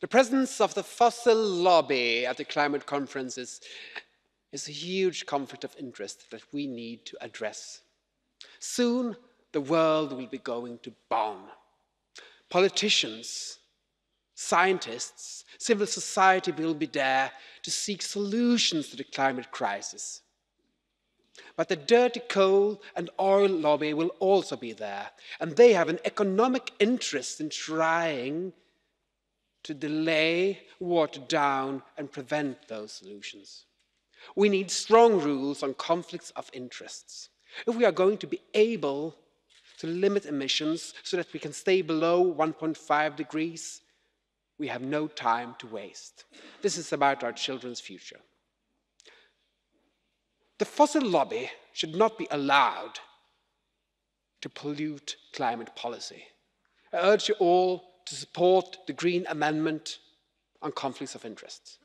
The presence of the fossil lobby at the climate conferences is a huge conflict of interest that we need to address. Soon, the world will be going to Bonn. Politicians, scientists, civil society will be there to seek solutions to the climate crisis. But the dirty coal and oil lobby will also be there, and they have an economic interest in trying to delay, water down, and prevent those solutions. We need strong rules on conflicts of interests. If we are going to be able to limit emissions so that we can stay below 1.5 degrees, we have no time to waste. This is about our children's future. The fossil lobby should not be allowed to pollute climate policy. I urge you all to support the Green Amendment on conflicts of interests.